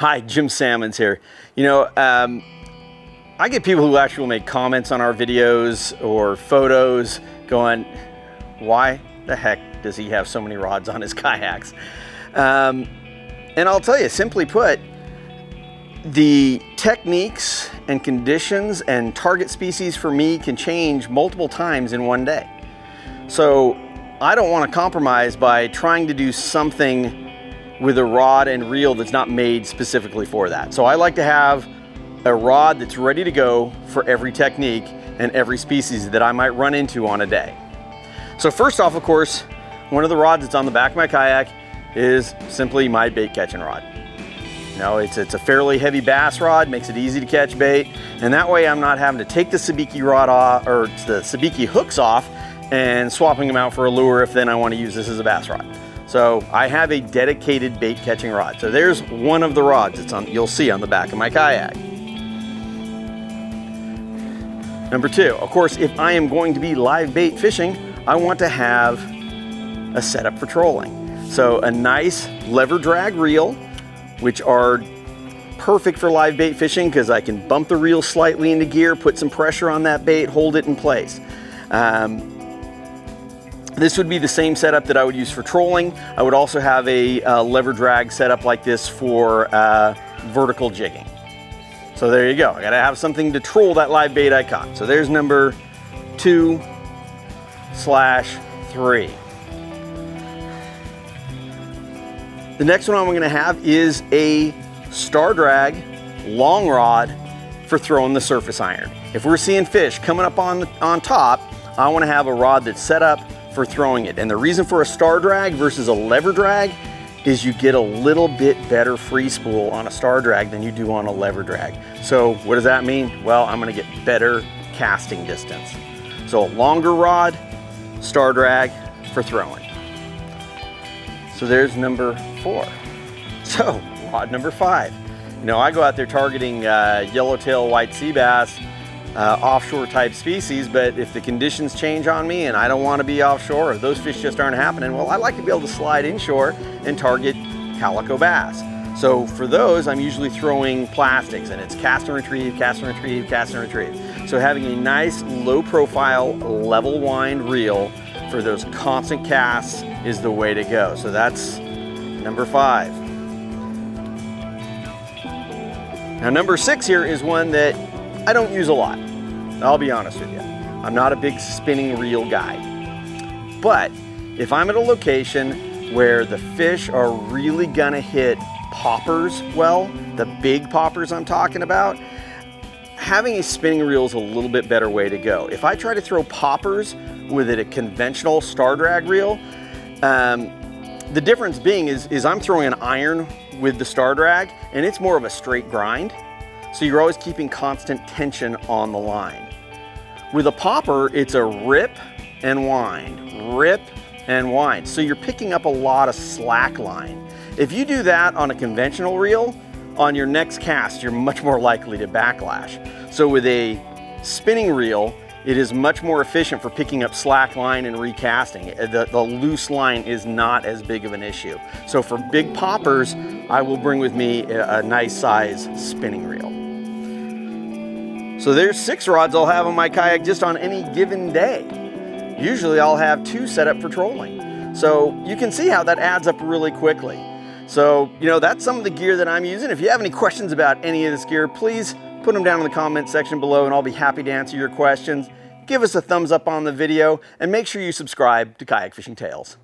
Hi, Jim Sammons here. You know, um, I get people who actually make comments on our videos or photos going, why the heck does he have so many rods on his kayaks? Um, and I'll tell you, simply put, the techniques and conditions and target species for me can change multiple times in one day. So I don't want to compromise by trying to do something with a rod and reel that's not made specifically for that. So I like to have a rod that's ready to go for every technique and every species that I might run into on a day. So first off, of course, one of the rods that's on the back of my kayak is simply my bait catching rod. Know, it's, it's a fairly heavy bass rod, makes it easy to catch bait, and that way I'm not having to take the sabiki rod off, or the sabiki hooks off, and swapping them out for a lure if then I want to use this as a bass rod. So I have a dedicated bait catching rod. So there's one of the rods it's on, you'll see on the back of my kayak. Number two, of course, if I am going to be live bait fishing, I want to have a setup for trolling. So a nice lever drag reel, which are perfect for live bait fishing because I can bump the reel slightly into gear, put some pressure on that bait, hold it in place. Um, this would be the same setup that I would use for trolling. I would also have a uh, lever drag setup like this for uh, vertical jigging. So there you go. I gotta have something to troll that live bait I caught. So there's number two slash three. The next one I'm gonna have is a star drag long rod for throwing the surface iron. If we're seeing fish coming up on, on top, I wanna have a rod that's set up for throwing it. And the reason for a star drag versus a lever drag is you get a little bit better free spool on a star drag than you do on a lever drag. So what does that mean? Well, I'm gonna get better casting distance. So a longer rod, star drag for throwing. So there's number four. So rod number five. You know, I go out there targeting uh, yellowtail white sea bass uh, offshore type species, but if the conditions change on me and I don't want to be offshore or those fish just aren't happening, well, I like to be able to slide inshore and target calico bass. So for those, I'm usually throwing plastics and it's cast and retrieve, cast and retrieve, cast and retrieve. So having a nice low profile, level wind reel for those constant casts is the way to go. So that's number five. Now number six here is one that I don't use a lot. I'll be honest with you. I'm not a big spinning reel guy. But if I'm at a location where the fish are really gonna hit poppers well, the big poppers I'm talking about, having a spinning reel is a little bit better way to go. If I try to throw poppers with it, a conventional star drag reel, um, the difference being is, is I'm throwing an iron with the star drag and it's more of a straight grind. So you're always keeping constant tension on the line. With a popper, it's a rip and wind, rip and wind. So you're picking up a lot of slack line. If you do that on a conventional reel, on your next cast, you're much more likely to backlash. So with a spinning reel, it is much more efficient for picking up slack line and recasting. Uh, the, the, loose line is not as big of an issue. So for big poppers, I will bring with me a, a nice size spinning reel. So there's six rods I'll have on my kayak just on any given day. Usually I'll have two set up for trolling. So you can see how that adds up really quickly. So, you know, that's some of the gear that I'm using. If you have any questions about any of this gear, please put them down in the comment section below and I'll be happy to answer your questions. Give us a thumbs up on the video and make sure you subscribe to Kayak Fishing Tales.